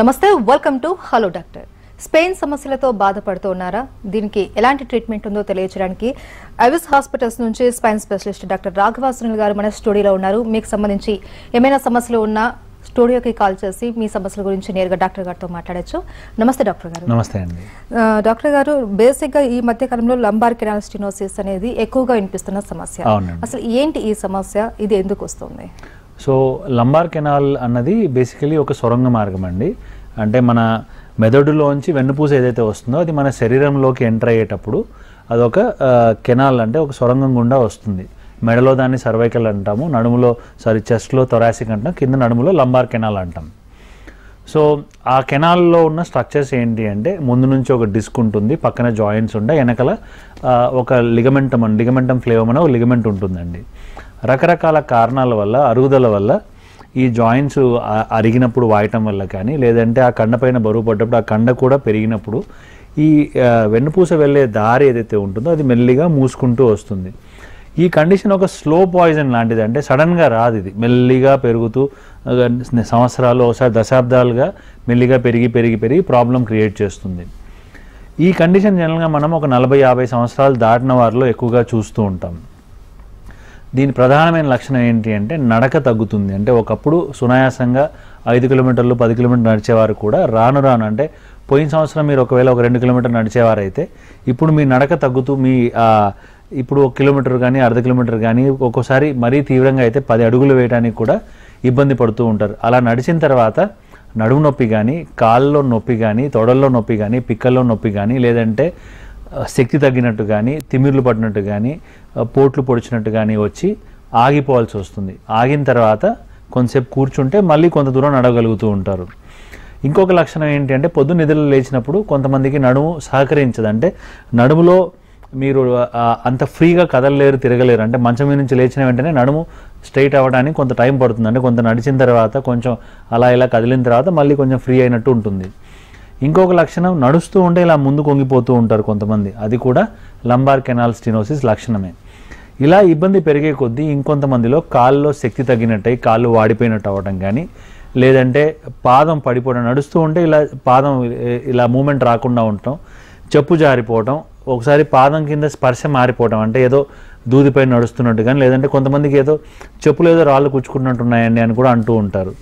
నమస్తే welcome to hello doctor spine సమస్యలతో బాధపడుతున్నారా? దీనికి ఎలాంటి ట్రీట్మెంట్ ఉందో తెలియజేయడానికి ఐవిస్ హాస్పిటల్స్ నుంచి spine specialist doctor Raghava Sunil గారు మన స్టూడియోలో ఉన్నారు. మీకు సంబంధించి ఏమైనా సమస్యలు ఉన్నా స్టూడియోకి కాల్ చేసి మీ సమస్యల గురించి నేరుగా డాక్టర్ గారితో మాట్లాడొచ్చు. నమస్తే డాక్టర్ గారు. నమస్తే అండి. డాక్టర్ గారు బేసిక్గా ఈ మధ్య కాలంలో లంబార్ కెనాల్ స్టినోసిస్ అనేది ఎక్కువగా వినిపిస్తున్న సమస్య. అసలు ఏంటి ఈ సమస్య? ఇది ఎందుకు వస్తుంది? సో లంబార్ కెనాల్ అన్నది బేసికలీ ఒక సొరంగ మార్గం అండి. అంటే మన మెదడులోంచి వెన్నుపూస ఏదైతే వస్తుందో అది మన శరీరంలోకి ఎంటర్ అయ్యేటప్పుడు అదొక కెనాల్ అంటే ఒక సొరంగం గుండా వస్తుంది. మెడలో దాన్ని సర్వైకల్ అంటాము నడుములో సారీ చెస్ట్లో తొరాసిక్ అంటాం కింద నడుములో లంబార్ కెనాల్ అంటాం. సో ఆ కెనాల్లో ఉన్న స్ట్రక్చర్స్ ఏంటి అంటే ముందు నుంచి ఒక డిస్క్ ఉంటుంది పక్కన జాయింట్స్ ఉంటాయి వెనకాల ఒక లిగమెంటం అని లిగమెంటం ఫ్లేవమ్ అనే ఒక లిగమెంట్ ఉంటుందండి. రకరకాల కారణాల వల్ల అరుగుదల వల్ల ఈ జాయింట్స్ అరిగినప్పుడు వాయటం వల్ల కానీ లేదంటే ఆ కండ పైన బరువు పడ్డప్పుడు ఆ కండ కూడా పెరిగినప్పుడు ఈ వెన్నుపూస వెళ్ళే దారి ఏదైతే ఉంటుందో అది మెల్లిగా మూసుకుంటూ వస్తుంది. ఈ కండిషన్ ఒక స్లో పాయిజన్ లాంటిది అంటే సడన్గా రాదు ఇది. మెల్లిగా పెరుగుతూ సంవత్సరాలు ఒకసారి దశాబ్దాలుగా మెల్లిగా పెరిగి పెరిగి పెరిగి ప్రాబ్లం క్రియేట్ చేస్తుంది. ఈ కండిషన్ జనరల్గా మనం ఒక నలభై యాభై సంవత్సరాలు దాటిన వారిలో ఎక్కువగా చూస్తూ ఉంటాం. దీని ప్రధానమైన లక్షణం ఏంటి అంటే నడక తగ్గుతుంది. అంటే ఒకప్పుడు సునాయాసంగా ఐదు కిలోమీటర్లు పది కిలోమీటర్లు నడిచేవారు కూడా రాను రాను అంటే పోయిన సంవత్సరం మీరు ఒకవేళ ఒక రెండు కిలోమీటర్లు నడిచేవారైతే ఇప్పుడు మీ నడక తగ్గుతూ మీ ఇప్పుడు ఒక కిలోమీటర్ కానీ అర్ధ కిలోమీటర్ కానీ ఒక్కోసారి మరీ తీవ్రంగా అయితే పది అడుగులు వేయడానికి కూడా ఇబ్బంది పడుతూ ఉంటారు. అలా నడిచిన తర్వాత నడుము నొప్పి కానీ కాళ్ళలో నొప్పి కానీ తొడల్లో నొప్పి కానీ పిక్కల్లో నొప్పి కానీ లేదంటే శక్తి తగ్గినట్టు కానీ తిమిర్లు పడినట్టు కానీ పోట్లు పొడిచినట్టు కానీ వచ్చి ఆగిపోవాల్సి వస్తుంది. ఆగిన తర్వాత కొంతసేపు కూర్చుంటే మళ్ళీ కొంత దూరం నడవగలుగుతూ ఉంటారు. ఇంకొక లక్షణం ఏంటి అంటే పొద్దున్న నిధులు లేచినప్పుడు కొంతమందికి నడుము సహకరించదు. అంటే నడుములో మీరు అంత ఫ్రీగా కదలలేరు తిరగలేరు. అంటే మంచం మీద నుంచి లేచిన వెంటనే నడుము స్ట్రైట్ అవ్వడానికి కొంత టైం పడుతుంది. అంటే కొంత నడిచిన తర్వాత కొంచెం అలా ఇలా కదిలిన తర్వాత మళ్ళీ కొంచెం ఫ్రీ అయినట్టు ఉంటుంది. ఇంకొక లక్షణం నడుస్తూ ఉంటే ఇలా ముందు కొంగిపోతూ ఉంటారు కొంతమంది. అది కూడా లంబార్ కెనాల్ స్టినోసిస్ లక్షణమే. ఇలా ఇబ్బంది పెరిగే కొద్దీ ఇంకొంతమందిలో కాళ్ళలో శక్తి తగ్గినట్టయి కాళ్ళు వాడిపోయినట్టు అవ్వడం కానీ లేదంటే పాదం పడిపోవడం నడుస్తూ ఉంటే ఇలా పాదం ఇలా మూమెంట్ రాకుండా ఉండటం చెప్పు జారిపోవటం ఒకసారి పాదం కింద స్పర్శ మారిపోవటం అంటే ఏదో దూదిపై నడుస్తున్నట్టు కానీ లేదంటే కొంతమందికి ఏదో చెప్పులు ఏదో రాళ్ళు కుచ్చుకున్నట్టు ఉన్నాయండి అని కూడా అంటూ ఉంటారు.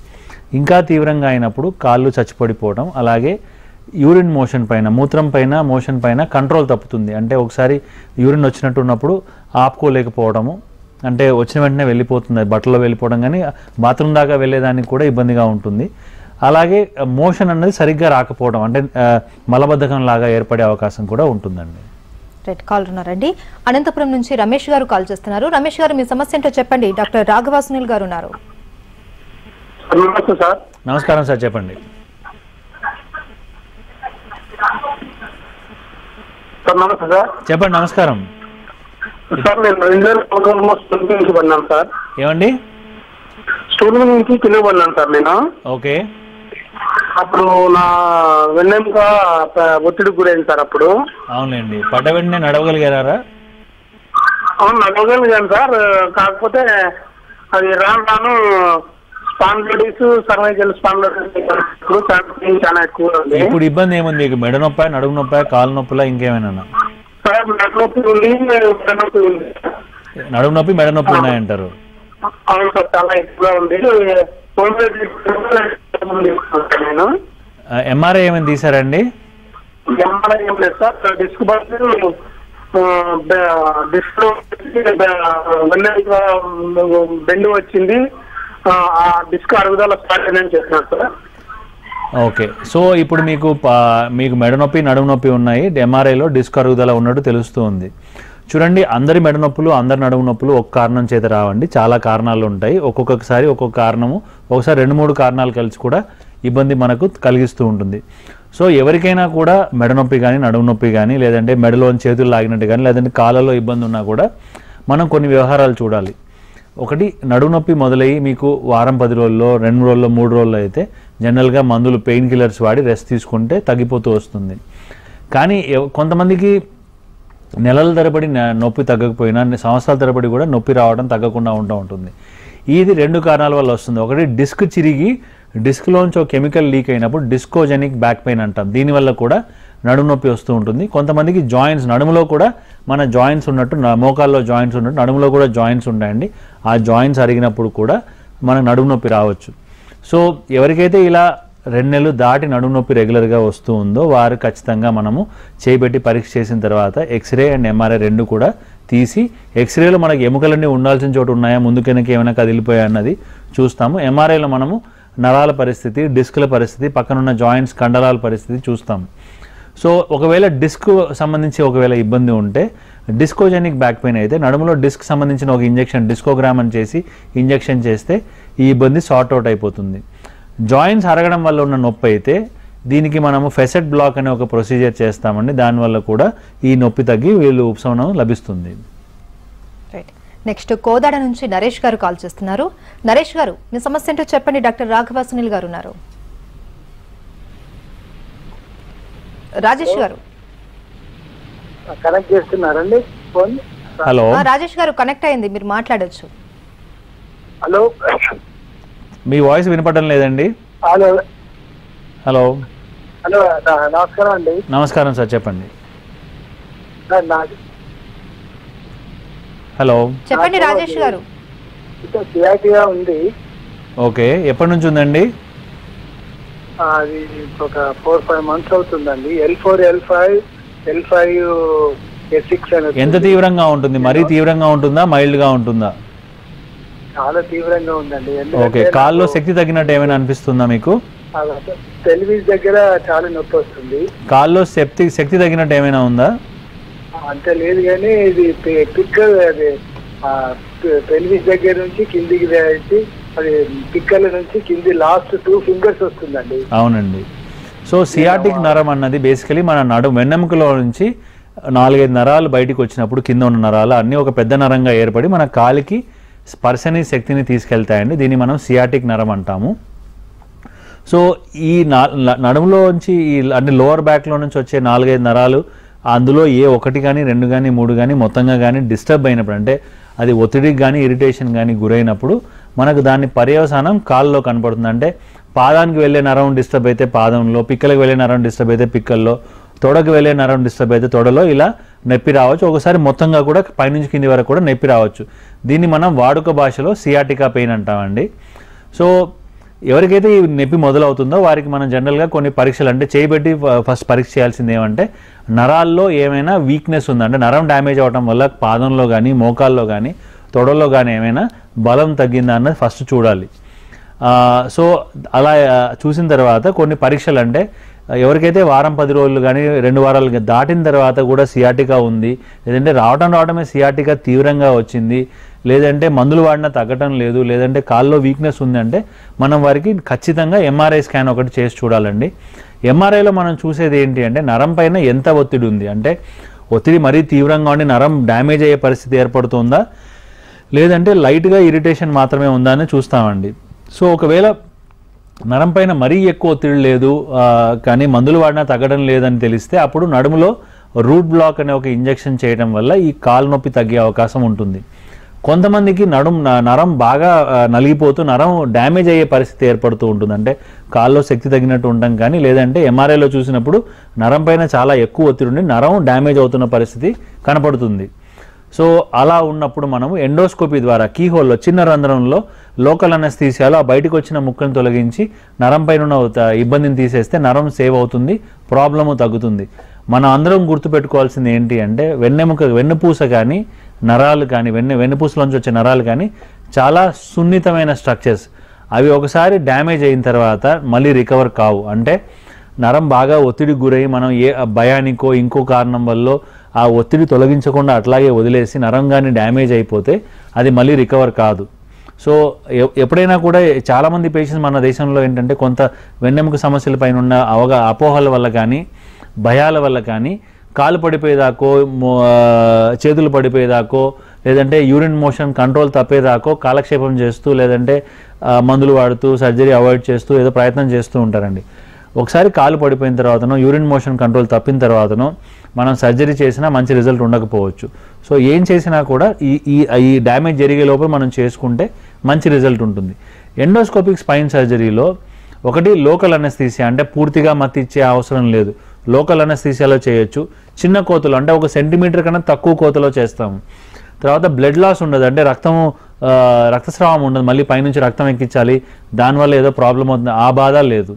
ఇంకా తీవ్రంగా అయినప్పుడు కాళ్ళు చచ్చిపడిపోవడం అలాగే యూరిన్ మోషన్ పైన మూత్రం పైన మోషన్ పైన కంట్రోల్ తప్పుతుంది. అంటే ఒకసారి యూరిన్ వచ్చినట్టు ఉన్నప్పుడు ఆపుకోలేకపోవడము. అంటే వచ్చిన వెంటనే వెళ్ళిపోతుంది బట్టలో వెళ్ళిపోవడం కానీ బాత్రూమ్ దాకా వెళ్ళేదానికి కూడా ఇబ్బందిగా ఉంటుంది. అలాగే మోషన్ అనేది సరిగ్గా రాకపోవడం అంటే మలబద్ధకం లాగా ఏర్పడే అవకాశం కూడా ఉంటుందండి. రైట్ కాల్ ఉన్నారండి. అనంతపురం నుంచి రమేష్ గారు కాల్ చేస్తున్నారు. రమేష్ గారు మీ సమస్య ఏంటో చెప్పండి. డాక్టర్ రాఘవ సునీల్ గారు ఉన్నారు. నమస్కారం సార్ చెప్పండి. సార్ నమస్తే సార్. చెప్పండి నమస్కారం. సార్ నేను రెండు వేల పదకొండులో స్టూల్ నుంచి పడినాను సార్. ఏమండి? స్టూల్ నుంచి కింద పడినాను సార్ నేను. ఓకే. అప్పుడు నా వెన్నెముక ప- ఒత్తిడికి గురైంది సార్ అప్పుడు. అవునండి. పడ్డ వెంటనే నడవగలిగారా అవును నడవగలిగాను సార్. కాకపోతే అది రాను రాను స్పాండ్లైటిస్ సర్వైకల్ స్పాండ్లైటిస్ ఇప్పుడు చాలా ఎక్కువ ఉంది. ఇప్పుడు ఇబ్బంది ఏముంది? మీకు మెడ నొప్పా నడుము నొప్పా కాలు నొప్పులా ఇంకేమైనా సార్ నొప్పి ఉంది మెడ నొప్పి ఉంది. నడుము నొప్పి మెడ నొప్పి ఉన్నాయంటారు. అవును సార్ చాలా ఎక్కువగా ఉంది. నేను. ఎంఆర్ఐ ఏమైనా తీసారండి? ఎంఆర్ఐ ఏం లేదు సార్. డిస్క్ బస్ డిస్క్ బెండ్ వచ్చింది. ఆ, డిస్క్ అరుగుదల స్టార్ట్ అయిందని చెప్పినారు సార్. ఓకే. సో ఇప్పుడు మీకు పా- మీకు మెడ నొప్పి నడుము నొప్పి ఉన్నాయి. ఎంఆర్ఐలో డిస్క్ అరుగుదల ఉన్నట్టు తెలుస్తూ ఉంది. చూడండి అందరి మెడ నొప్పులు అందరి నడుము నొప్పులు ఒక కారణం చేత రావండి. చాలా కారణాలు ఉంటాయి. ఒక్కొక్కసారి ఒక్కొక్క కారణము ఒకసారి రెండు మూడు కారణాలు కలిసి కూడా ఇబ్బంది మనకు కలిగిస్తూ ఉంటుంది. సో ఎవరికైనా కూడా మెడ నొప్పి కానీ నడుము నొప్పి కానీ లేదంటే మెడలోని చేతులు లాగినట్టు కానీ లేదంటే కాళ్ళలో ఇబ్బంది ఉన్నా కూడా మనం కొన్ని వ్యవహారాలు చూడాలి. ఒకటి నడుము నొప్పి మొదలయ్యి మీకు వారం పది రోజుల్లో రెండు రోజుల్లో మూడు రోజుల్లో అయితే జనరల్గా మందులు పెయిన్ కిల్లర్స్ వాడి రెస్ట్ తీసుకుంటే తగ్గిపోతూ వస్తుంది. కానీ కొంతమందికి నెలల తరబడి నొప్పి తగ్గకపోయినా సంవత్సరాల తరబడి కూడా నొప్పి రావడం తగ్గకుండా ఉంటూ ఉంటుంది. ఇది రెండు కారణాల వల్ల వస్తుంది. ఒకటి డిస్క్ చిరిగి డిస్క్లోంచి ఒక కెమికల్ లీక్ అయినప్పుడు డిస్కోజెనిక్ బ్యాక్ పెయిన్ అంటాం. దీనివల్ల కూడా నడుము నొప్పి వస్తూ ఉంటుంది. కొంతమందికి జాయింట్స్ నడుములో కూడా మన జాయింట్స్ ఉన్నట్టు మోకాల్లో జాయింట్స్ ఉన్నట్టు నడుములో కూడా జాయింట్స్ ఉంటాయండి. ఆ జాయింట్స్ అరిగినప్పుడు కూడా మనకు నడుము నొప్పి రావచ్చు. సో ఎవరికైతే ఇలా రెండు నెలలు దాటి నడుము నొప్పి రెగ్యులర్గా వస్తూ ఉందో వారు ఖచ్చితంగా మనము చేపెట్టి పరీక్ష చేసిన తర్వాత ఎక్స్రే అండ్ ఎంఆర్ఐ రెండు కూడా తీసి ఎక్స్రేలో మనకి ఎముకలన్నీ ఉండాల్సిన చోటు ఉన్నాయా ముందు ఏమైనా కదిలిపోయా అన్నది చూస్తాము. ఎంఆర్ఐలో మనము నరాల పరిస్థితి డిస్క్ల పరిస్థితి పక్కనున్న జాయింట్స్ కండరాల పరిస్థితి చూస్తాము. సో ఒకవేళ డిస్క్ సంబంధించి ఒకవేళ ఇబ్బంది ఉంటే డిస్కోజెనిక్ బ్యాక్ పెయిన్ అయితే నడుములో డిస్క్ సంబంధించిన ఒక ఇంజెక్షన్ డిస్కోగ్రామ్ అని చేసి ఇంజెక్షన్ చేస్తే ఈ ఇబ్బంది సార్ట్ అవుట్ అయిపోతుంది. జాయింట్స్ అరగడం వల్ల ఉన్న నొప్పి అయితే దీనికి మనము ఫెసెట్ బ్లాక్ అనే ఒక ప్రొసీజర్ చేస్తామండి. దానివల్ల కూడా ఈ నొప్పి తగ్గి వీళ్ళు ఉపశమనం లభిస్తుంది. రైట్ నెక్స్ట్ కోదాడ నుంచి నరేష్ గారు కాల్ చేస్తున్నారు. నరేష్ గారు మీ సమస్య ఏంటో చెప్పండి. డాక్టర్ రాఘవ సునీల్ గారు ఉన్నారు. రాజేష్ గారు. కనెక్ట్ చేస్తున్నారండి? ఫోన్. హలో. ఆ, రాజేష్ గారు కనెక్ట్ అయింది మీరు మాట్లాడొచ్చు. హలో. మీ వాయిస్ వినపడడం లేదండి. హలో. హలో. హలో నమస్కారం అండి. నమస్కారం సార్ చెప్పండి. హలో. చెప్పండి రాజేష్ గారు. ఉంది. ఓకే ఎప్పటి నుంచి ఉందండి? అది ఒక ఫోర్ ఫైవ్ మంత్స్ అవుతుందండి. L four L five L five S six ఎంత. తీవ్రంగా ఉంటుంది? మరీ తీవ్రంగా ఉంటుందా? మైల్డ్గా ఉంటుందా? చాలా తీవ్రంగా ఉందండి. ఓకే కాల్లో శక్తి తగ్గినట్టు ఏమైనా అనిపిస్తుందా మీకు? టెలివిజన్ దగ్గర చాలా నొప్పి వస్తుంది. కాల్లో శక్తి శక్తి తగ్గినట్టు ఏమైనా ఉందా? అంత లేదు కానీ ఇది పి- పిక్క అది టెలివిజన్ దగ్గర నుంచి కిందికి అది పిక్కల నుంచి కింది లాస్ట్ టూ ఫింగర్స్ వస్తుందండి. అవునండి. సో సియాటిక్ నరం అన్నది బేసికలీ మన నడు వెన్నెముకలో నుంచి నాలుగైదు నరాలు బయటికి వచ్చినప్పుడు కింద ఉన్న నరాలు అన్నీ ఒక పెద్ద నరంగా ఏర్పడి మన కాలికి స్పర్శని శక్తిని తీసుకెళ్తాయండి. దీన్ని మనం సియాటిక్ నరం అంటాము. సో ఈ నడుములోంచి ఈ అంటే లోవర్ బ్యాక్లో నుంచి వచ్చే నాలుగైదు నరాలు అందులో ఏ ఒకటి కానీ రెండు కానీ మూడు కానీ మొత్తంగా కానీ డిస్టర్బ్ అయినప్పుడు అంటే అది ఒత్తిడికి కానీ ఇరిటేషన్ కానీ గురైనప్పుడు మనకు దాని పర్యవసానం కాల్లో కనపడుతుంది. అంటే పాదానికి వెళ్ళే నరం డిస్టర్బ్ అయితే పాదంలో పిక్కలకు వెళ్ళే నరం డిస్టర్బ్ అయితే పిక్కల్లో తొడకు వెళ్ళే నరం డిస్టర్బ్ అయితే తొడలో ఇలా నొప్పి రావచ్చు. ఒకసారి మొత్తంగా కూడా పైనుంచి కింది వరకు కూడా నొప్పి రావచ్చు. దీన్ని మనం వాడుక భాషలో సియాటికా పెయిన్ అంటామండి. సో ఎవరికైతే ఈ నొప్పి మొదలవుతుందో వారికి మనం జనరల్గా కొన్ని పరీక్షలు అంటే చేయబెట్టి ఫస్ట్ పరీక్ష చేయాల్సింది ఏమంటే నరాల్లో ఏమైనా వీక్నెస్ ఉందంటే నరం డ్యామేజ్ అవడం వల్ల పాదంలో కానీ మోకాల్లో కానీ తొడల్లో కానీ ఏమైనా బలం తగ్గిందా అన్నది ఫస్ట్ చూడాలి. సో అలా చూసిన తర్వాత కొన్ని పరీక్షలు అంటే ఎవరికైతే వారం పది రోజులు కానీ రెండు వారాలు దాటిన తర్వాత కూడా సియాటికా ఉంది లేదంటే రావడం రావడమే సియాటికా తీవ్రంగా వచ్చింది లేదంటే మందులు వాడినా తగ్గటం లేదు లేదంటే కాల్లో వీక్నెస్ ఉందంటే మనం వారికి ఖచ్చితంగా ఎంఆర్ఐ స్కాన్ ఒకటి చేసి చూడాలండి. ఎంఆర్ఐలో మనం చూసేది ఏంటి అంటే నరం పైన ఎంత ఒత్తిడి ఉంది? అంటే ఒత్తిడి మరీ తీవ్రంగా ఉండి నరం డ్యామేజ్ అయ్యే పరిస్థితి ఏర్పడుతుందా? లేదంటే లైట్గా ఇరిటేషన్ మాత్రమే ఉందా అని చూస్తామండి. సో ఒకవేళ నరం పైన మరీ ఎక్కువ ఒత్తిడి లేదు కానీ మందులు వాడినా తగ్గడం లేదని తెలిస్తే అప్పుడు నడుములో రూట్ బ్లాక్ అనే ఒక ఇంజెక్షన్ చేయడం వల్ల ఈ కాలు నొప్పి తగ్గే అవకాశం ఉంటుంది. కొంతమందికి నడుం నరం బాగా నలిగిపోతూ నరం డ్యామేజ్ అయ్యే పరిస్థితి ఏర్పడుతూ ఉంటుంది. అంటే కాల్లో శక్తి తగ్గినట్టు ఉంటాం కానీ లేదంటే ఎంఆర్ఐలో చూసినప్పుడు నరం పైన చాలా ఎక్కువ ఒత్తిడి ఉండి నరం డ్యామేజ్ అవుతున్న పరిస్థితి కనపడుతుంది. సో అలా ఉన్నప్పుడు మనము ఎండోస్కోపీ ద్వారా కీహోల్లో చిన్న రంధ్రంలో లోకల్ అనస్థీసియాలో ఆ బయటకు వచ్చిన ముక్కను తొలగించి నరం పైన ఉన్న ఇబ్బందిని తీసేస్తే నరం సేవ్ అవుతుంది ప్రాబ్లము తగ్గుతుంది. మనం అందరం గుర్తుపెట్టుకోవాల్సింది ఏంటి అంటే వెన్నెముక వెన్నుపూస కానీ నరాలు కానీ వెన్నె వెన్నుపూసలోంచి వచ్చే నరాలు కానీ చాలా సున్నితమైన స్ట్రక్చర్స్. అవి ఒకసారి డ్యామేజ్ అయిన తర్వాత మళ్ళీ రికవర్ కావు. అంటే నరం బాగా ఒత్తిడికి గురై మనం ఏ భయానికో ఇంకో కారణం వల్ల ఆ ఒత్తిడి తొలగించకుండా అట్లాగే వదిలేసి నరం కానీ డ్యామేజ్ అయిపోతే అది మళ్ళీ రికవర్ కాదు. సో ఎప్పుడైనా కూడా చాలామంది పేషెంట్స్ మన దేశంలో ఏంటంటే కొంత వెన్నెముక సమస్యల పైన ఉన్న అవగా అపోహల వల్ల కానీ భయాల వల్ల కానీ కాలు పడిపోయేదాకో చేతులు పడిపోయేదాకో లేదంటే యూరిన్ మోషన్ కంట్రోల్ తప్పేదాకో కాలక్షేపం చేస్తూ లేదంటే మందులు వాడుతూ సర్జరీ అవాయిడ్ చేస్తూ ఏదో ప్రయత్నం చేస్తూ ఉంటారండి. ఒకసారి కాలు పడిపోయిన తర్వాతనో యూరిన్ మోషన్ కంట్రోల్ తప్పిన తర్వాతనో మనం సర్జరీ చేసినా మంచి రిజల్ట్ ఉండకపోవచ్చు. సో ఏం చేసినా కూడా ఈ ఈ ఈ డ్యామేజ్ జరిగే లోపల మనం చేసుకుంటే మంచి రిజల్ట్ ఉంటుంది. ఎండోస్కోపిక్ స్పైన్ సర్జరీలో ఒకటి లోకల్ అనస్థీసియా అంటే పూర్తిగా మత్తిచ్చే అవసరం లేదు. లోకల్ అనస్థీసియాలో చేయొచ్చు. చిన్న కోతలు అంటే ఒక సెంటీమీటర్ కన్నా తక్కువ కోతలో చేస్తాము. తర్వాత బ్లడ్ లాస్ ఉండదు. అంటే రక్తము రక్తస్రావం ఉండదు. మళ్ళీ పైనుంచి రక్తం ఎక్కించాలి. దానివల్ల ఏదో ప్రాబ్లం అవుతుంది. ఆ బాధ లేదు.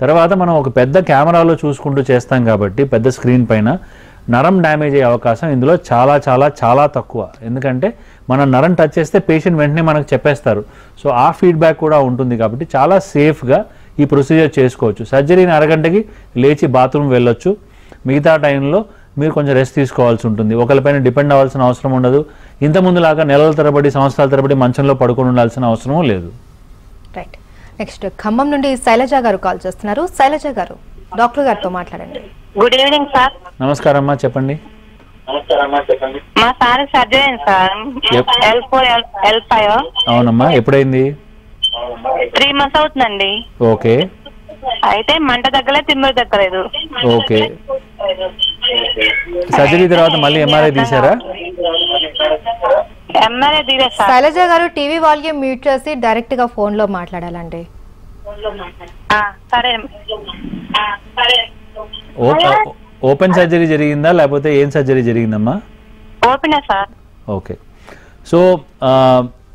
తర్వాత మనం ఒక పెద్ద కెమెరాలో చూసుకుంటూ చేస్తాం కాబట్టి పెద్ద స్క్రీన్ పైన నరం డ్యామేజ్ అయ్యే అవకాశం ఇందులో చాలా చాలా చాలా తక్కువ. ఎందుకంటే మన నరం టచ్ చేస్తే పేషెంట్ వెంటనే మనకు చెప్పేస్తారు. సో ఆ ఫీడ్బ్యాక్ కూడా ఉంటుంది కాబట్టి చాలా సేఫ్గా ఈ ప్రొసీజర్ చేసుకోవచ్చు. సర్జరీని అరగంటకి లేచి బాత్రూమ్ వెళ్ళొచ్చు. మిగతా టైంలో మీరు కొంచెం రెస్ట్ తీసుకోవాల్సి ఉంటుంది. ఒకరిపైన డిపెండ్ అవ్వాల్సిన అవసరం ఉండదు. ఇంతకుముందులాగా నెలల తరబడి సంవత్సరాల తరబడి మంచంలో పడుకొని ఉండాల్సిన అవసరం లేదు. రైట్ నెక్స్ట్ ఖమ్మం నుండి శైలజ గారు కాల్ చేస్తున్నారు. శైలజ గారు డాక్టర్ గారితో మాట్లాడండి. Good evening sir. నమస్కారం అమ్మా చెప్పండి. మా sir surgery sir. L four L five అవునమ్మా ఎప్పుడైంది? త్రీ మంత్స్ అవుతుందండి. ఓకే. అయితే మంట తగ్గలే తిమ్మిరి తగ్గలేదు. ఓకే. సర్జరీ తర్వాత మళ్ళీ ఎంఆర్ఐ తీసారా శైలజ గారు టీవీ వాల్యూమ్ మ్యూట్ చేసి డైరెక్ట్గా ఫోన్లో మాట్లాడాలండి. ఓపెన్ సర్జరీ జరిగిందా? లేకపోతే ఏం సర్జరీ జరిగిందమ్మా? ఓపెనే సార్? ఓకే. సో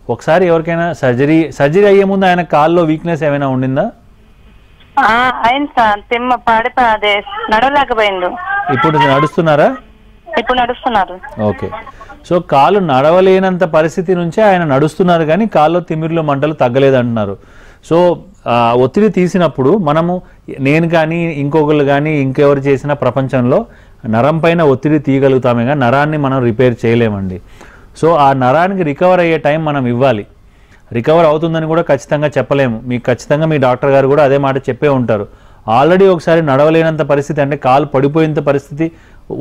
ఒకసారి ఎవరికైనా సర్జరీ సర్జరీ అయ్యే ముందు ఆయన కాల్లో వీక్నెస్ ఏమైనా ఉండిందా? ఆ, అయింది సార్. తిమ్మ పడి అదే నడవలేకపోయిండు. ఇప్పుడు నడుస్తున్నారా? ఇప్పుడు నడుస్తున్నారు. ఓకే. సో కాలు నడవలేనంత పరిస్థితి నుంచే ఆయన నడుస్తున్నారు కానీ కాళ్ళు తిమ్మిరిలో మంటలు తగ్గలేదు అంటున్నారు సో ఒత్తిడి తీసినప్పుడు మనము నేను కానీ ఇంకొకరు కానీ ఇంకెవరు చేసిన ప్రపంచంలో నరం పైన ఒత్తిడి తీయగలుగుతామే కానీ నరాన్ని మనం రిపేర్ చేయలేమండి. సో ఆ నరానికి రికవర్ అయ్యే టైం మనం ఇవ్వాలి. రికవర్ అవుతుందని కూడా ఖచ్చితంగా చెప్పలేము. మీకు ఖచ్చితంగా మీ డాక్టర్ గారు కూడా అదే మాట చెప్పే ఉంటారు. ఆల్రెడీ ఒకసారి నడవలేనంత పరిస్థితి అంటే కాలు పడిపోయేంత పరిస్థితి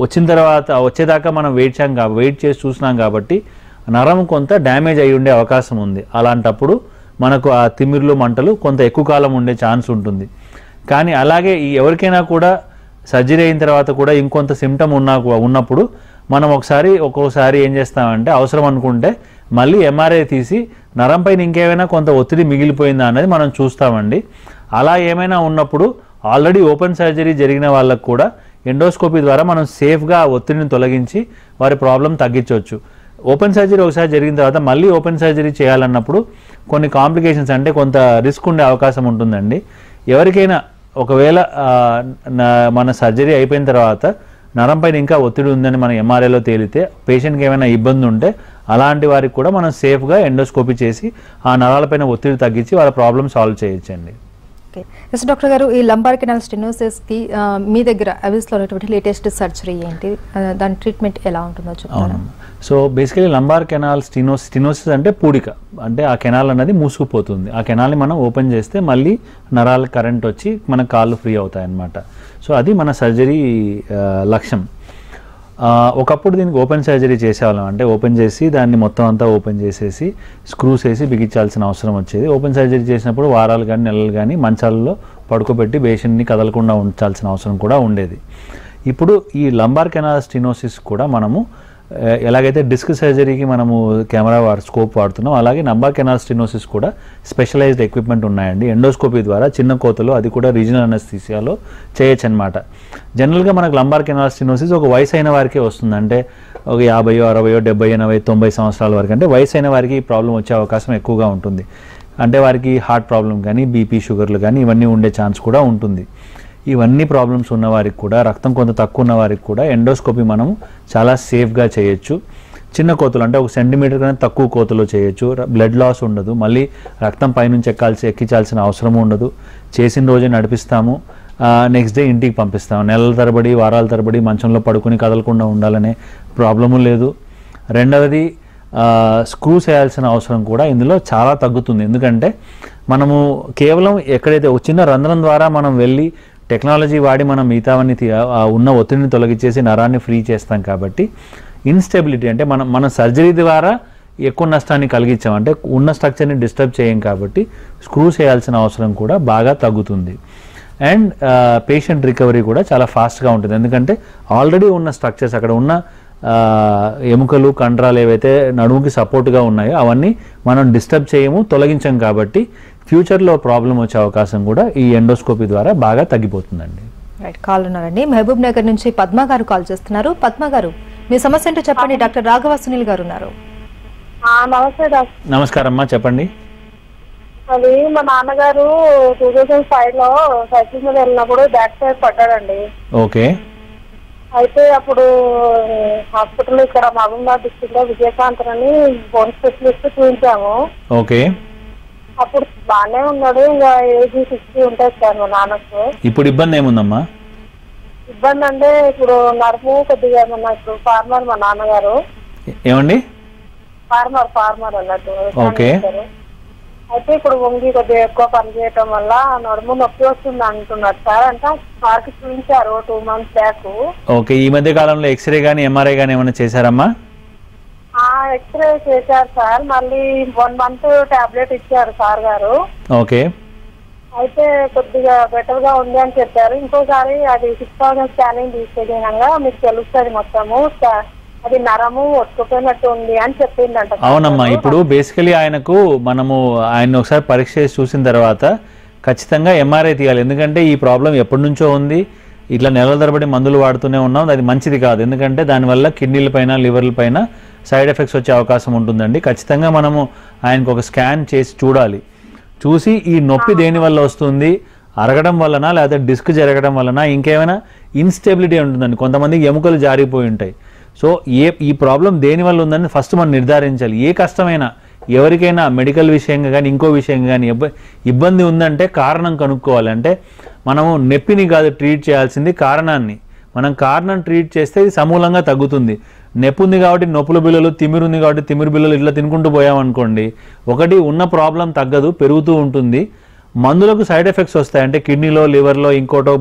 వచ్చిన తర్వాత వచ్చేదాకా మనం వెయిట్ చేయం వెయిట్ చేసి చూసినాం కాబట్టి నరం కొంత డ్యామేజ్ అయి ఉండే అవకాశం ఉంది. అలాంటప్పుడు మనకు ఆ తిమ్మిర్లు మంటలు కొంత ఎక్కువ కాలం ఉండే ఛాన్స్ ఉంటుంది. కానీ అలాగే ఈ ఎవరికైనా కూడా సర్జరీ అయిన తర్వాత కూడా ఇంకొంత సిమ్టమ్ ఉన్నా ఉన్నప్పుడు మనం ఒకసారి ఒక్కోసారి ఏం చేస్తామంటే అవసరం అనుకుంటే మళ్ళీ ఎంఆర్ఐ తీసి నరం పైన ఇంకేమైనా కొంత ఒత్తిడి మిగిలిపోయిందా అనేది మనం చూస్తామండి. అలా ఏమైనా ఉన్నప్పుడు ఆల్రెడీ ఓపెన్ సర్జరీ జరిగిన వాళ్ళకు కూడా ఎండోస్కోపీ ద్వారా మనం సేఫ్గా ఒత్తిడిని తొలగించి వారి ప్రాబ్లం తగ్గించవచ్చు. ఓపెన్ సర్జరీ ఒకసారి జరిగిన తర్వాత మళ్ళీ ఓపెన్ సర్జరీ చేయాలన్నప్పుడు కొన్ని కాంప్లికేషన్స్ అంటే కొంత రిస్క్ ఉండే అవకాశం ఉంటుందండి. ఎవరికైనా ఒకవేళ మన సర్జరీ అయిపోయిన తర్వాత నరం పైన ఇంకా ఒత్తిడి ఉందని మన ఎంఆర్ఐలో తేలితే పేషెంట్కి ఏమైనా ఇబ్బంది ఉంటే అలాంటి వారికి కూడా మనం సేఫ్గా ఎండోస్కోపీ చేసి ఆ నరాలపైన ఒత్తిడి తగ్గించి వాళ్ళ ప్రాబ్లం సాల్వ్ చేయొచ్చండి. ఓకే. ఎస్ డాక్టర్ గారు ఈ లంబార్ కెనాల్ స్టెనోసిస్కి మీ దగ్గర అవిస్లో ఉన్నటువంటి లేటెస్ట్ సర్జరీ ఏంటి? దాని ట్రీట్మెంట్ ఎలా ఉంటుందో చెప్తారా? So basically lumbar canal stenosis stenosis అంటే పూడిక. అంటే ఆ కెనాల్ అనేది మూసుకుపోతుంది. ఆ కెనాల్ని మనం ఓపెన్ చేస్తే మళ్ళీ నరాల కరెంట్ వచ్చి మన కాళ్ళు ఫ్రీ అవుతాయి అన్నమాట సో అది మన సర్జరీ లక్ష్యం. ఒకప్పుడు దీనికి ఓపెన్ సర్జరీ చేసేవాళ్ళం. అంటే ఓపెన్ చేసి దాన్ని మొత్తం అంతా ఓపెన్ చేసేసి స్క్రూస్ వేసి బిగించాల్సిన అవసరం వచ్చేది. ఓపెన్ సర్జరీ చేసినప్పుడు వారాలు కానీ నెలలు కానీ మంచాలలో పడుకోబెట్టి పేషెంట్ని కదలకుండా ఉంచాల్సిన అవసరం కూడా ఉండేది. ఇప్పుడు ఈ లంబార్ కెనాల్ స్టినోసిస్ కూడా మనము ఎలాగైతే డిస్క్ సర్జరీకి మనము కెమెరా వాడు స్కోప్ వాడుతున్నాం అలాగే నంబా కెనాల్ స్టినోసిస్ కూడా స్పెషలైజ్డ్ ఎక్విప్మెంట్ ఉన్నాయండి. ఎండోస్కోపీ ద్వారా చిన్న కోతలు అది కూడా రీజనల్ అనస్థీసియాలో చేయొచ్చు అనమాట జనరల్గా మనకు లంబార్ కెనాల్ స్టినోసిస్ ఒక వయసు అయిన వారికే వస్తుంది. అంటే ఒక యాభై అరవయో డెబ్బై ఎనభై తొంభై సంవత్సరాల వరకు. అంటే వయసు అయిన వారికి ఈ ప్రాబ్లం వచ్చే అవకాశం ఎక్కువగా ఉంటుంది. అంటే వారికి హార్ట్ ప్రాబ్లం కానీ బీపీ షుగర్లు కానీ ఇవన్నీ ఉండే ఛాన్స్ కూడా ఉంటుంది. ఇవన్నీ ప్రాబ్లమ్స్ ఉన్న వారికి కూడా రక్తం కొంత తక్కువ ఉన్న వారికి కూడా ఎండోస్కోపీ మనం చాలా సేఫ్గా చేయొచ్చు. చిన్న కోతలు అంటే ఒక సెంటీమీటర్ కన్నా తక్కువ కోతలో చేయొచ్చు. బ్లడ్ లాస్ ఉండదు. మళ్ళీ రక్తం పైనుంచి ఎక్కాల్సి ఎక్కించాల్సిన అవసరం ఉండదు. చేసిన రోజే నడిపిస్తాము. నెక్స్ట్ డే ఇంటికి పంపిస్తాము. నెలల తరబడి వారాల తరబడి మంచంలో పడుకుని కదలకుండా ఉండాలనే ప్రాబ్లము లేదు. రెండవది స్క్రూ స్క్రూస్ వేయాల్సిన అవసరం కూడా ఇందులో చాలా తగ్గుతుంది. ఎందుకంటే మనము కేవలం ఎక్కడైతే ఒక చిన్న రంధ్రం ద్వారా మనం వెళ్ళి టెక్నాలజీ వాడి మనం మిగతావన్నీ ఉన్న ఒత్తిడిని తొలగించేసి నరాన్ని ఫ్రీ చేస్తాం కాబట్టి ఇన్స్టెబిలిటీ అంటే మనం మన సర్జరీ ద్వారా ఎక్కువ నష్టాన్ని కలిగించాం. అంటే ఉన్న స్ట్రక్చర్ని డిస్టర్బ్ చేయం కాబట్టి స్క్రూ చేయాల్సిన అవసరం కూడా బాగా తగ్గుతుంది. అండ్ పేషెంట్ రికవరీ కూడా చాలా ఫాస్ట్గా ఉంటుంది. ఎందుకంటే ఆల్రెడీ ఉన్న స్ట్రక్చర్స్ అక్కడ ఉన్న ఎముకలు కండరాలు ఏవైతే నడుముకి సపోర్ట్గా ఉన్నాయో అవన్నీ మనం డిస్టర్బ్ చేయము తొలగించాం కాబట్టి ఫ్యూచర్లో ప్రాబ్లం వచ్చే అవకాశం కూడా ఈ ఎండోస్కోపీ ద్వారా బాగా తగ్గిపోతుందండి. రైట్ కాల్ ఉన్నారండి. మహబూబ్ నగర్ నుంచి పద్మ గారు కాల్ చేస్తున్నారు. పద్మ గారు మీ సమస్య ఏంటో చెప్పండి. డాక్టర్ రాఘవ సునీల్ గారు ఉన్నారు. ఆ, నమస్తే డాక్టర్. నమస్కారం అమ్మా చెప్పండి. అది మా నాన్నగారు టూ థౌజండ్ ఫైవ్లో సైకిల్ మీద వెళ్ళినప్పుడు బ్యాక్ సైడ్ పడ్డాడండి. ఓకే. అయితే అప్పుడు హాస్పిటల్ ఇక్కడ మహబూబాద్ డిస్ట్రిక్ట్లో విజయకాంత్ అని బోన్ స్పెషలిస్ట్ చూపించాము. ఓకే. అప్పుడు బాగానే ఉన్నాడు. ఇంకా ఏజ్ సిక్స్టీ ఉంటుంది సార్ మా నాన్నకు. ఇప్పుడు ఇబ్బంది ఏముందమ్మా? ఇబ్బంది అంటే ఇప్పుడు నడుము కొద్దిగా మన ఇప్పుడు ఫార్మర్ మా నాన్నగారు. ఏమండి? ఫార్మర్ ఫార్మర్ అన్నట్టు ఓకే. అయితే ఇప్పుడు వంగి కొద్దిగా ఎక్కువ పని చేయటం వల్ల నడుము నొప్పి వస్తుంది అంటున్నారు సార్. అంటే సార్కి చూపించారు టూ మంత్స్ బ్యాక్ ఓకే ఈ మధ్య కాలంలో ఎక్స్రే కానీ ఎంఆర్ఐ కానీ ఏమైనా చేశారమ్మా? ఎక్స్రే చేశారు సార్. మళ్ళీ వన్ మంత్ టాబ్లెట్ ఇచ్చారు సార్ గారు. ఓకే. అయితే కొద్దిగా బెటర్గా ఉంది అని చెప్పారు. ఇంకోసారి అది సిక్స్ థౌసండ్ స్కానింగ్ తీసుకెళ్ళినాక మీకు తెలుస్తుంది మొత్తము. అది నరము ఒట్టుకుపోయినట్టు ఉంది అని చెప్పిందంట అవునమ్మా. ఇప్పుడు బేసికలీ ఆయనకు మనము ఆయన ఒకసారి పరీక్ష చేసి చూసిన తర్వాత ఖచ్చితంగా ఎంఆర్ఐ తీయాలి. ఎందుకంటే ఈ ప్రాబ్లం ఎప్పటి నుంచో ఉంది. ఇట్లా నెలల తరబడి మందులు వాడుతూనే ఉన్నాం. అది మంచిది కాదు. ఎందుకంటే దానివల్ల కిడ్నీల పైన లివర్ల పైన సైడ్ ఎఫెక్ట్స్ వచ్చే అవకాశం ఉంటుందండి. ఖచ్చితంగా మనము ఆయనకు ఒక స్కాన్ చేసి చూడాలి. చూసి ఈ నొప్పి దేని వల్ల వస్తుంది? అరగడం వలన లేదా డిస్క్ జరగడం వలన ఇంకేమైనా ఇన్స్టెబిలిటీ ఉంటుందండి. కొంతమందికి ఎముకలు జారిపోయి ఉంటాయి. సో ఏ ఈ ప్రాబ్లం దేని వల్ల ఉందని ఫస్ట్ మనం నిర్ధారించాలి. ఏ కష్టమైనా ఎవరికైనా మెడికల్ విషయంగా కానీ ఇంకో విషయంగా కానీ ఇబ్బ ఇబ్బంది ఉందంటే కారణం కనుక్కోవాలి. అంటే మనము నొప్పిని కాదు ట్రీట్ చేయాల్సింది కారణాన్ని. మనం కారణం ట్రీట్ చేస్తే ఇది సమూలంగా తగ్గుతుంది. నొప్పి ఉంది కాబట్టి నొప్పుల బిల్లలు తిమిరు ఉంది కాబట్టి తిమిరు బిల్లలు ఇట్లా తినుకుంటూ పోయామనుకోండి ఒకటి ఉన్న ప్రాబ్లం తగ్గదు పెరుగుతూ ఉంటుంది. మందులకు సైడ్ ఎఫెక్ట్స్ వస్తాయి. అంటే కిడ్నీలో లివర్లో ఇంకోటో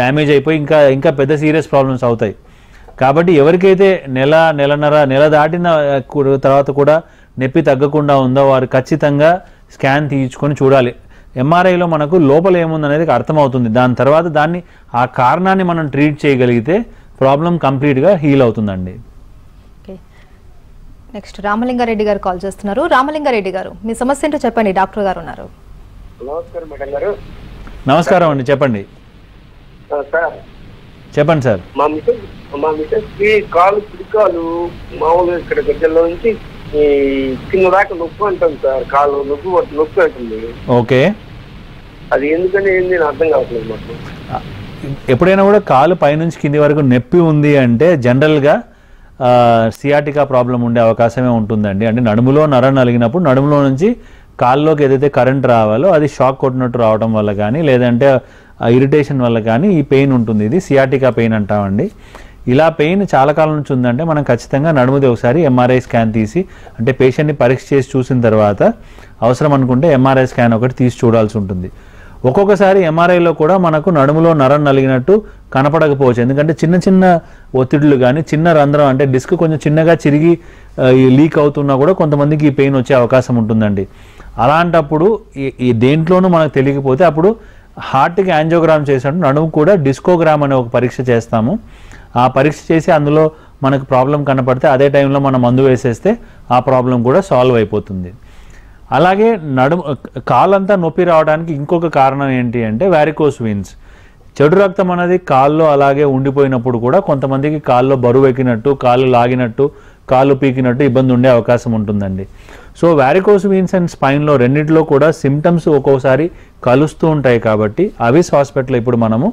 డ్యామేజ్ అయిపోయి ఇంకా ఇంకా పెద్ద సీరియస్ ప్రాబ్లమ్స్ అవుతాయి. కాబట్టి ఎవరికైతే నెల నెలన్నర నెల దాటిన తర్వాత కూడా నొప్పి తగ్గకుండా ఉందో వారు ఖచ్చితంగా స్కాన్ తీయించుకొని చూడాలి. ఎంఆర్ఐలో మనకు లోపల ఏముందనేది అర్థమవుతుంది. దాని తర్వాత దాన్ని ఆ కారణాన్ని మనం ట్రీట్ చేయగలిగితే ప్రాబ్లం కంప్లీట్గా హీల్ అవుతుందండి. నెక్స్ట్ రామలింగారెడ్డి గారు కాల్ చేస్తున్నారు. రామలింగారెడ్డి గారు మీ సమస్య ఏంటో చెప్పండి. డాక్టర్ గారు ఉన్నారు. నమస్కారం మేడం గారు. నమస్కారం అండి. చెప్పండి. సార్. చెప్పండి సార్. మా మిసెస్ మా మిసెస్కి కాలు పిడికాలు మామూలుగా ఇక్కడ గడ్డల్లో నుంచి ఈ కింద దాకా నొప్పి అంటుంది సార్. కాలు నొప్పి నొప్పి అంటుంది ఓకే. అది ఎందుకని ఏంది అర్థం కావట్లేదు మాకు. ఎప్పుడైనా కూడా కాలు పైనుంచి కింది వరకు నొప్పి ఉంది అంటే జనరల్గా సియాటికా ప్రాబ్లం ఉండే అవకాశమే ఉంటుందండి. అంటే నడుములో నరం నలిగినప్పుడు నడుములో నుంచి కాల్లోకి ఏదైతే కరెంట్ రావాలో అది షాక్ కొట్టినట్టు రావడం వల్ల కానీ లేదంటే ఇరిటేషన్ వల్ల కానీ ఈ పెయిన్ ఉంటుంది. ఇది సియాటికా పెయిన్ అంటామండి. ఇలా పెయిన్ చాలా కాలం నుంచి ఉందంటే మనం ఖచ్చితంగా నడుముది ఒకసారి ఎంఆర్ఐ స్కాన్ తీసి అంటే పేషెంట్ని పరీక్ష చేసి చూసిన తర్వాత అవసరం అనుకుంటే ఎంఆర్ఐ స్కాన్ ఒకటి తీసి చూడాల్సి ఉంటుంది. ఒక్కొక్కసారి ఎంఆర్ఐలో కూడా మనకు నడుములో నరం నలిగినట్టు కనపడకపోవచ్చు. ఎందుకంటే చిన్న చిన్న ఒత్తిడులు కానీ చిన్న రంధ్రం అంటే డిస్క్ కొంచెం చిన్నగా చిరిగి లీక్ అవుతున్నా కూడా కొంతమందికి ఈ పెయిన్ వచ్చే అవకాశం ఉంటుందండి. అలాంటప్పుడు ఈ- ఈ దేంట్లోనూ మనకు తెలియకపోతే అప్పుడు హార్ట్కి యాంజియోగ్రామ్ చేసినట్టు నడుము కూడా డిస్కోగ్రామ్ అనే ఒక పరీక్ష చేస్తాము. ఆ పరీక్ష చేసి అందులో మనకు ప్రాబ్లం కనపడితే అదే టైంలో మనం మందు వేసేస్తే ఆ ప్రాబ్లం కూడా సాల్వ్ అయిపోతుంది. అలాగే నడుము కాలంతా నొప్పి రావడానికి ఇంకొక కారణం ఏంటి అంటే వ్యారికోస్ వీన్స్ చెడు రక్తం అనేది కాల్లో అలాగే ఉండిపోయినప్పుడు కూడా కొంతమందికి కాల్లో బరువు ఎక్కినట్టు కాళ్ళు లాగినట్టు కాళ్ళు పీకినట్టు ఇబ్బంది ఉండే అవకాశం ఉంటుందండి. సో వ్యారికోస్ వీన్స్ అండ్ స్పైన్లో రెండింటిలో కూడా సిమ్టమ్స్ ఒక్కోసారి కలుస్తూ ఉంటాయి కాబట్టి అవిస్ హాస్పిటల్ ఇప్పుడు మనము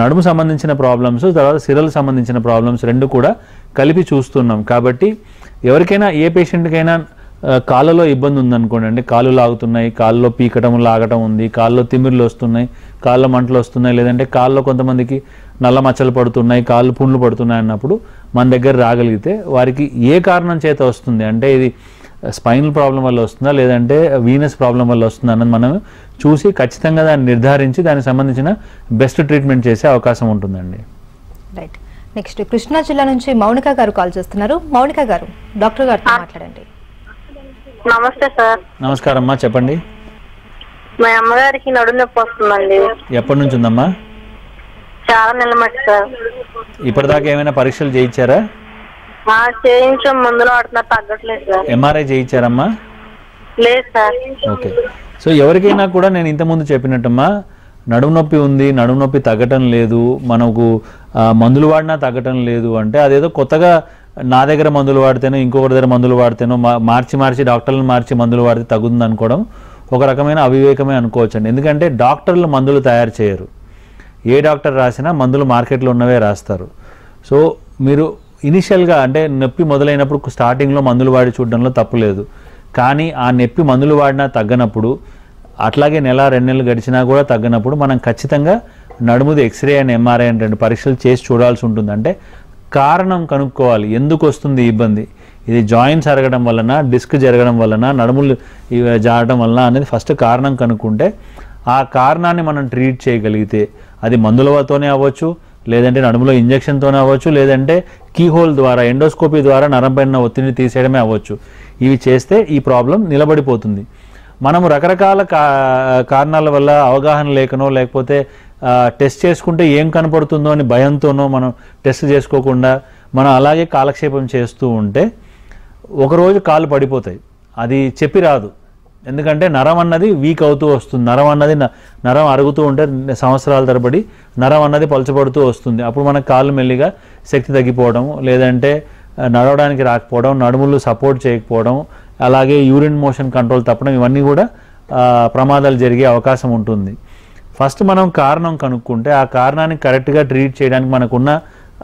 నడుము సంబంధించిన ప్రాబ్లమ్స్ తర్వాత సిరలు సంబంధించిన ప్రాబ్లమ్స్ రెండు కూడా కలిపి చూస్తున్నాం. కాబట్టి ఎవరికైనా ఏ పేషెంట్కైనా కాళ్ళలో ఇబ్బంది ఉందనుకోండి అంటే కాళ్ళు లాగుతున్నాయి కాళ్ళలో పీకటం లాగటం ఉంది కాళ్ళలో తిమ్మిర్లు వస్తున్నాయి కాళ్ళ మంటలు వస్తున్నాయి లేదంటే కాళ్ళలో కొంతమందికి నల్ల మచ్చలు పడుతున్నాయి కాళ్ళు పుండ్లు పడుతున్నాయి అన్నప్పుడు మన దగ్గర రాగలిగితే వారికి ఏ కారణం చేత వస్తుంది? అంటే ఇది స్పైనల్ ప్రాబ్లం వల్ల వస్తుందా లేదంటే వీనస్ ప్రాబ్లం వల్ల వస్తుందా అన్నది మనం చూసి ఖచ్చితంగా దాన్ని నిర్ధారించి దానికి సంబంధించిన బెస్ట్ ట్రీట్మెంట్ చేసే అవకాశం ఉంటుందండి. రైట్ నెక్స్ట్ కృష్ణా జిల్లా నుంచి మౌనిక గారు కాల్ చేస్తున్నారు. మౌనిక గారు డాక్టర్ గారితో మాట్లాడండి. నమస్తే సార్. నమస్కారం అమ్మా చెప్పండి. మా అమ్మగారికి నడు నొప్పి వస్తుందండి. ఎప్పటి నుంచి ఉందమ్మా? చాలా నిలమట్టి సార్. ఇప్పటిదాకా ఏమైనా పరీక్షలు చేయించారా? చేయించం. మందులు వాడుతున్నా తగ్గట్లేదు సార్. ఎంఆర్ఐ చేయించారమ్మా? లేదు సార్. ఓకే. సో ఎవరికైనా కూడా నేను ఇంతకుముందు చెప్పినట్టమ్మా నడుము నొప్పి ఉంది నడుము నొప్పి తగ్గటం లేదు మనకు మందులు వాడినా తగ్గటం లేదు అంటే అదేదో కొత్తగా నా దగ్గర మందులు వాడితేనో ఇంకొకరి దగ్గర మందులు వాడితేనో మార్చి మార్చి డాక్టర్లను మార్చి మందులు వాడితే తగ్గుతుంది అనుకోవడం ఒక రకమైన అవివేకమే అనుకోవచ్చండి. ఎందుకంటే డాక్టర్లు మందులు తయారు చేయరు. ఏ డాక్టర్ రాసినా మందులు మార్కెట్లో ఉన్నవే రాస్తారు. సో మీరు ఇనిషియల్గా అంటే నొప్పి మొదలైనప్పుడు స్టార్టింగ్లో మందులు వాడి చూడడంలో తప్పు లేదు. కానీ ఆ నొప్పి మందులు వాడినా తగ్గనప్పుడు అట్లాగే నెల రెండు నెలలు గడిచినా కూడా తగ్గనప్పుడు మనం ఖచ్చితంగా నడుముది ఎక్స్రే అండ్ ఎంఆర్ఐ అంటే పరీక్షలు చేసి చూడాల్సి ఉంటుంది అంటే కారణం కనుక్కోవాలి. ఎందుకు వస్తుంది ఇబ్బంది? ఇది జాయింట్స్ అరగడం వలన డిస్క్ జరగడం వలన నడుములు ఇవి జారడం వలన అనేది ఫస్ట్ కారణం కనుక్కుంటే ఆ కారణాన్ని మనం ట్రీట్ చేయగలిగితే అది మందులతోనే అవ్వచ్చు లేదంటే నడుములో ఇంజెక్షన్తోనే అవ్వచ్చు లేదంటే కీహోల్ ద్వారా ఎండోస్కోపీ ద్వారా నరం పైన ఒత్తిడిని తీసేయడమే అవ్వచ్చు. ఇవి చేస్తే ఈ ప్రాబ్లం నిలబడిపోతుంది. మనము రకరకాల కా కారణాల వల్ల అవగాహన లేకనో లేకపోతే టెస్ట్ చేసుకుంటే ఏం కనపడుతుందో అని భయంతోనో మనం టెస్ట్ చేసుకోకుండా మనం అలాగే కాలక్షేపం చేస్తూ ఉంటే ఒకరోజు కాళ్ళు పడిపోతాయి. అది చెప్పి రాదు. ఎందుకంటే నరం అన్నది వీక్ అవుతూ వస్తుంది. నరం అన్నది న- నరం అరుగుతూ ఉంటే సంవత్సరాల తరబడి నరం అన్నది పలచబడుతూ వస్తుంది. అప్పుడు మన కాళ్ళు మెల్లిగా శక్తి తగ్గిపోవడం లేదంటే నడవడానికి రాకపోవడం నడుములు సపోర్ట్ చేయకపోవడం అలాగే యూరిన్ మోషన్ కంట్రోల్ తప్పడం ఇవన్నీ కూడా ప్రమాదాలు జరిగే అవకాశం ఉంటుంది. ఫస్ట్ మనం కారణం కనుక్కుంటే ఆ కారణాన్ని కరెక్ట్గా ట్రీట్ చేయడానికి మనకున్న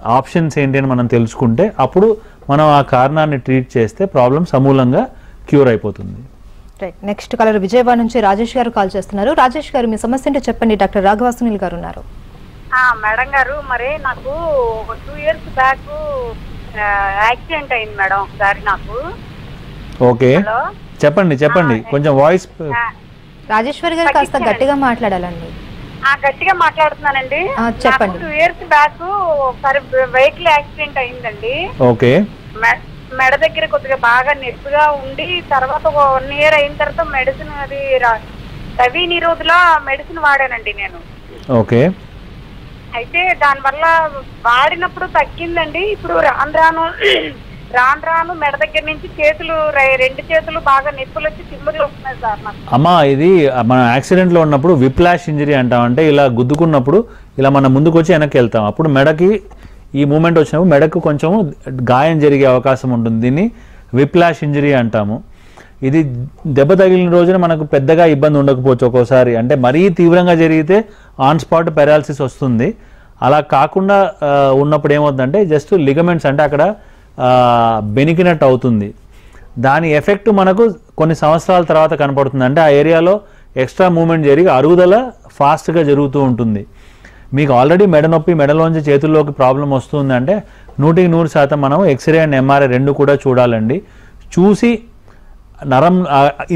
ఆప్షన్స్ ఏంటి అని మనం తెలుసుకుంటే అప్పుడు మనం ఆ కారణాన్ని ట్రీట్ చేస్తే ప్రాబ్లం సమూలంగా క్యూర్ అయిపోతుంది. రైట్. నెక్స్ట్ కలర్ విజయవాడ నుంచి రాజేష్ గారు కాల్ చేస్తున్నారు. రాజేష్ గారు మీ సమస్య ఏంటో చెప్పండి. డాక్టర్ రాఘవ సునీల్ గారు ఉన్నారు. ఆ, మేడం గారు మరి నాకు టూ ఇయర్స్ బ్యాక్ యాక్సిడెంట్ అయింది మేడం ఒకసారి నాకు. ఓకే. చెప్పండి చెప్పండి. కొంచెం వాయిస్ రాజేశ్వరి గారు కాస్త గట్టిగా మాట్లాడాలండి. గట్టిగా మాట్లాడుతున్నానండి. ఆ, చెప్పండి. Two years back vehicle accident అయిందండి. ఓకే. మెడ దగ్గర కొద్దిగా బాగా నొప్పిగా ఉండి తర్వాత ఒక వన్ ఇయర్ అయిన తర్వాత మెడిసిన్ అది రా- రవి నిరోధులో మెడిసిన్ వాడానండి నేను. ఓకే. అయితే దానివల్ల వాడినప్పుడు తగ్గిందండి. ఇప్పుడు రాను రాను రాను రాను మెడ దగ్గర నుంచి చేతులు రెండు చేతులు బాగా నొప్పులు వచ్చి తిమ్మిరి వస్తున్నాయి సార్ అమ్మా ఇది మన యాక్సిడెంట్లో ఉన్నప్పుడు విప్లాష్ ఇంజరీ అంటాం అంటే ఇలా గుద్దుకున్నప్పుడు ఇలా మనం ముందుకు వచ్చి వెనక్కి వెళ్తాం అప్పుడు మెడకి ఈ మూమెంట్ వచ్చినప్పుడు మెడకు కొంచెం గాయం జరిగే అవకాశం ఉంటుంది. దీన్ని విప్లాష్ ఇంజరీ అంటాము. ఇది దెబ్బ తగిలిన రోజున మనకు పెద్దగా ఇబ్బంది ఉండకపోవచ్చు ఒక్కోసారి. అంటే మరీ తీవ్రంగా జరిగితే ఆన్ స్పాట్ పెరాలసిస్ వస్తుంది. అలా కాకుండా ఉన్నప్పుడు ఏమవుతుందంటే జస్ట్ లిగమెంట్స్ అంటే అక్కడ బెనికినట్టు అవుతుంది దాని ఎఫెక్ట్ మనకు కొన్ని సంవత్సరాల తర్వాత కనపడుతుంది. అంటే ఆ ఏరియాలో ఎక్స్ట్రా మూమెంట్ జరిగి అరుగుదల ఫాస్ట్గా జరుగుతూ ఉంటుంది. మీకు ఆల్రెడీ మెడ నొప్పి మెడలోంచి చేతుల్లోకి ప్రాబ్లం వస్తుంది అంటే నూటికి నూరు శాతం మనం ఎక్స్రే అండ్ ఎంఆర్ఐ రెండు కూడా చూడాలండి. చూసి నరం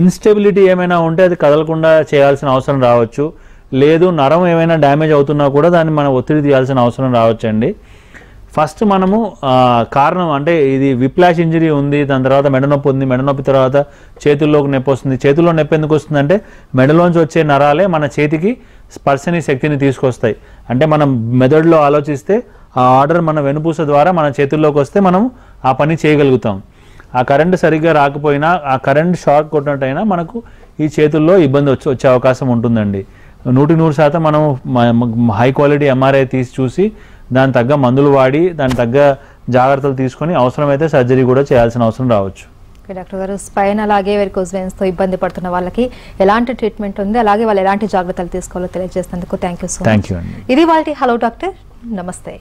ఇన్స్టెబిలిటీ ఏమైనా ఉంటే అది కదలకుండా చేయాల్సిన అవసరం రావచ్చు. లేదు నరం ఏమైనా డ్యామేజ్ అవుతున్నా కూడా దాన్ని మనం ఒత్తిడి తీయాల్సిన అవసరం రావచ్చండి. ఫస్ట్ మనము కారణం అంటే ఇది విప్లాష్ ఇంజరీ ఉంది దాని తర్వాత మెడ నొప్పి ఉంది మెడ నొప్పి తర్వాత చేతుల్లోకి నొప్పి వస్తుంది. చేతుల్లో నొప్పి ఎందుకు వస్తుందంటే మెడలోంచి వచ్చే నరాలే మన చేతికి స్పర్శని శక్తిని తీసుకొస్తాయి. అంటే మనం మెదడులో ఆలోచిస్తే ఆ ఆర్డర్ మన వెనుపూస ద్వారా మన చేతుల్లోకి వస్తే మనం ఆ పని చేయగలుగుతాం. ఆ కరెంట్ సరిగ్గా రాకపోయినా ఆ కరెంట్ షాక్ కొట్టినట్టయినా మనకు ఈ చేతుల్లో ఇబ్బంది వచ్చి వచ్చే అవకాశం ఉంటుందండి. నూటి నూరు శాతం మనం హై క్వాలిటీ ఎంఆర్ఐ తీసి చూసి దాని తగ్గ మందులు వాడి దాని తగ్గ జాగ్రత్తలు తీసుకొని అవసరమైతే సర్జరీ కూడా చేయాల్సిన అవసరం రావచ్చు. డాక్టర్ గారు. స్పైన్ అలాగే వెరికోజ్తో ఇబ్బంది పడుతున్న వాళ్ళకి ఎలాంటి ట్రీట్మెంట్ ఉంది? అలాగే వాళ్ళు ఎలాంటి జాగ్రత్తలు తీసుకోవాలో తెలియజేసినందుకు థ్యాంక్ యూ సో మచ్. ఇది వాళ్ళకి హలో డాక్టర్. నమస్తే.